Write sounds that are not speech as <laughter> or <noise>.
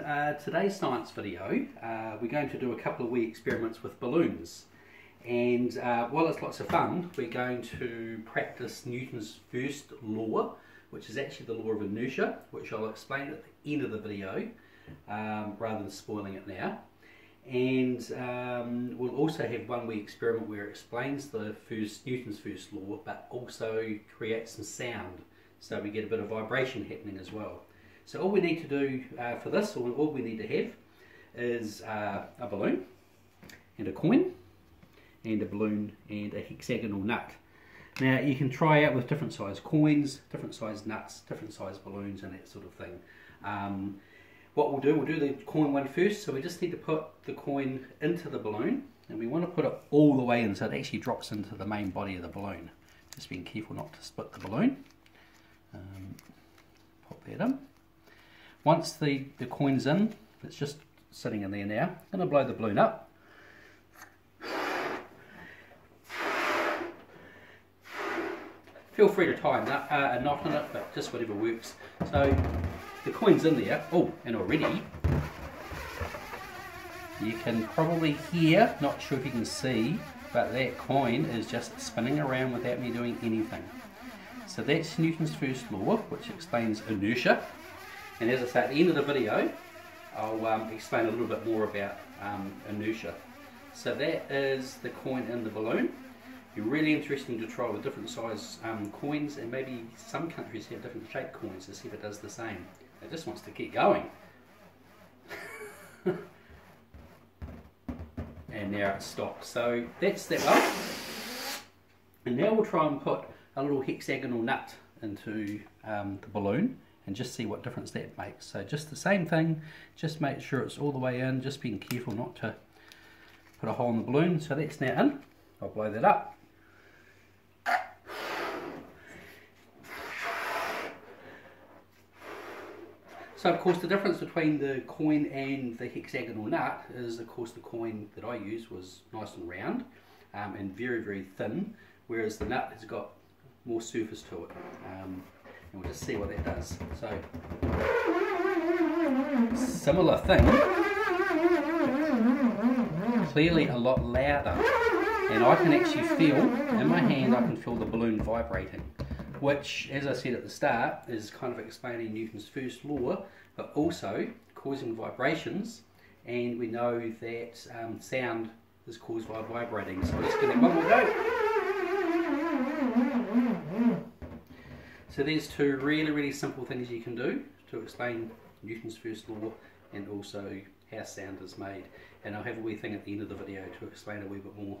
Uh, today's science video, uh, we're going to do a couple of wee experiments with balloons. And uh, while it's lots of fun, we're going to practice Newton's first law, which is actually the law of inertia, which I'll explain at the end of the video, um, rather than spoiling it now. And um, we'll also have one wee experiment where it explains the first Newton's first law, but also creates some sound, so we get a bit of vibration happening as well. So all we need to do uh, for this, or all we need to have, is uh, a balloon and a coin and a balloon and a hexagonal nut. Now you can try out with different size coins, different size nuts, different size balloons and that sort of thing. Um, what we'll do, we'll do the coin one first, so we just need to put the coin into the balloon and we want to put it all the way in so it actually drops into the main body of the balloon. Just being careful not to split the balloon. Um, pop that in. Once the, the coin's in, it's just sitting in there now, I'm going to blow the balloon up. Feel free to tie a uh, a knot in it, but just whatever works. So the coin's in there. Oh, and already you can probably hear, not sure if you can see, but that coin is just spinning around without me doing anything. So that's Newton's first law, which explains inertia. And as I say, at the end of the video, I'll um, explain a little bit more about um, inertia. So that is the coin in the balloon. It'd be really interesting to try with different size um, coins and maybe some countries have different shaped coins to see if it does the same. It just wants to keep going. <laughs> and now it's stopped. So that's that one. And now we'll try and put a little hexagonal nut into um, the balloon and just see what difference that makes. So just the same thing, just make sure it's all the way in, just being careful not to put a hole in the balloon. So that's now in, I'll blow that up. So of course the difference between the coin and the hexagonal nut is of course the coin that I used was nice and round um, and very very thin whereas the nut has got more surface to it. Um, and we'll just see what that does. So, similar thing, clearly a lot louder. And I can actually feel, in my hand, I can feel the balloon vibrating. Which, as I said at the start, is kind of explaining Newton's first law, but also causing vibrations. And we know that um, sound is caused by vibrating. So let's give that one more go. So there's two really, really simple things you can do to explain Newton's first law and also how sound is made. And I'll have a wee thing at the end of the video to explain a wee bit more.